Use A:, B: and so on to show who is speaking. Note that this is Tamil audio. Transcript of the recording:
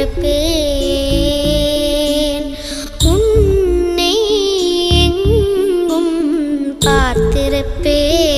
A: மறுப்பேன் உன்னை எங்கும் பார்த்திருப்பேன்.